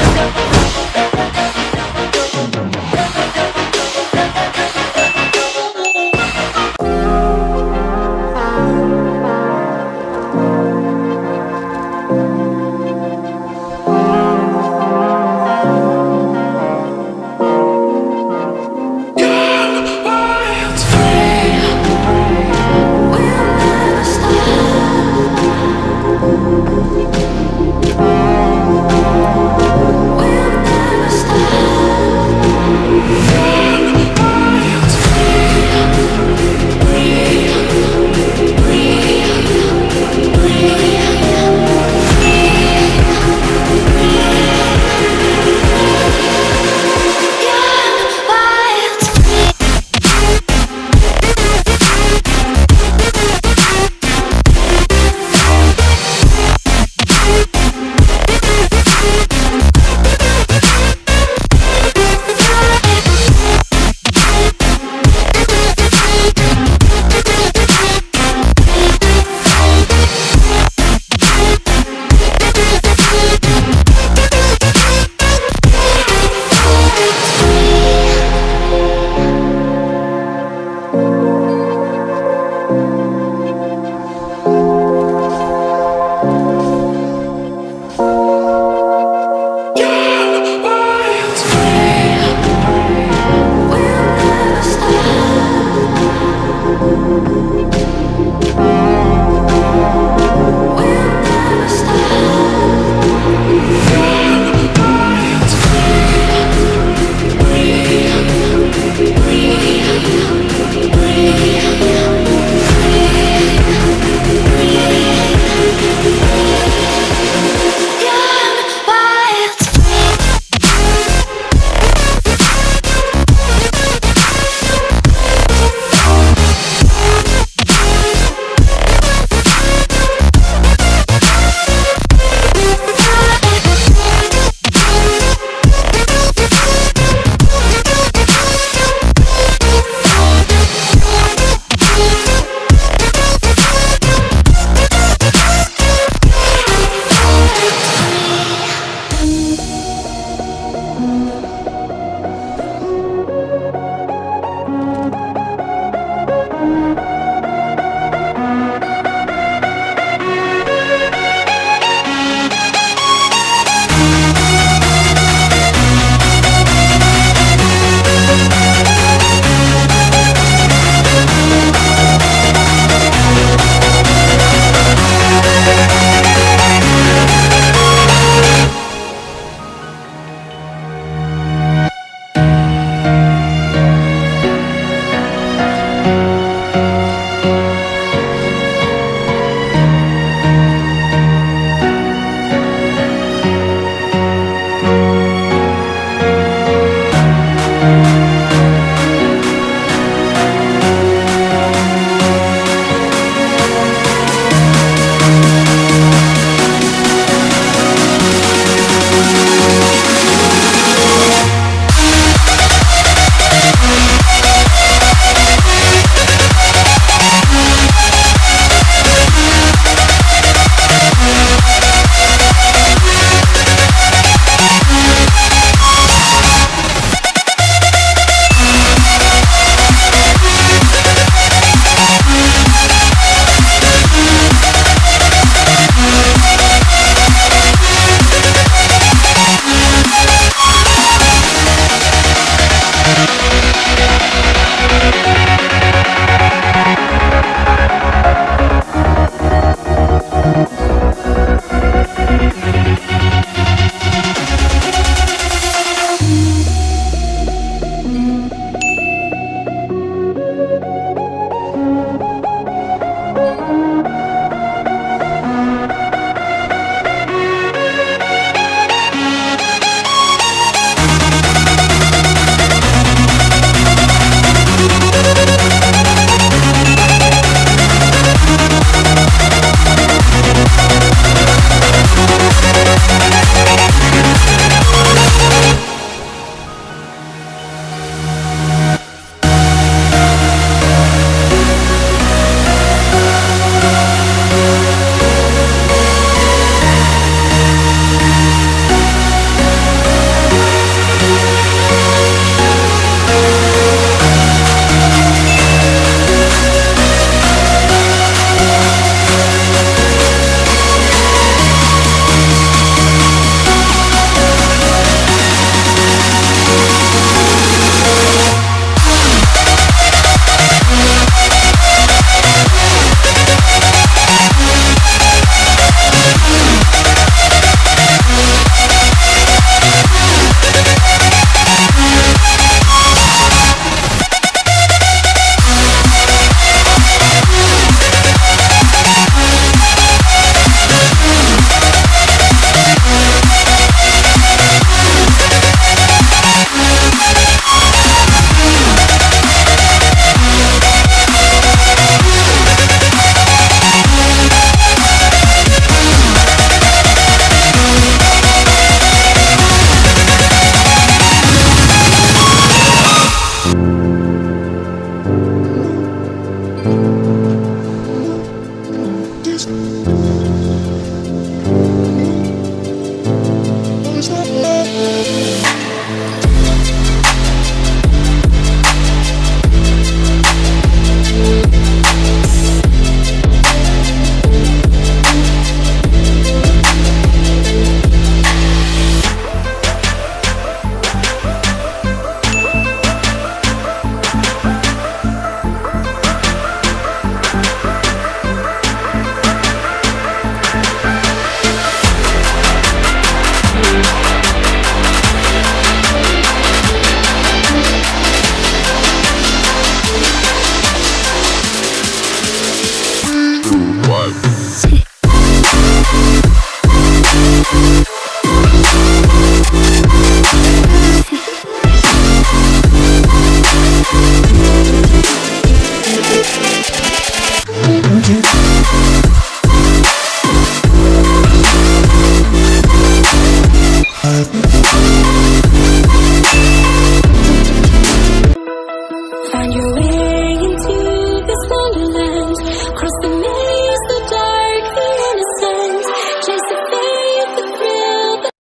We'll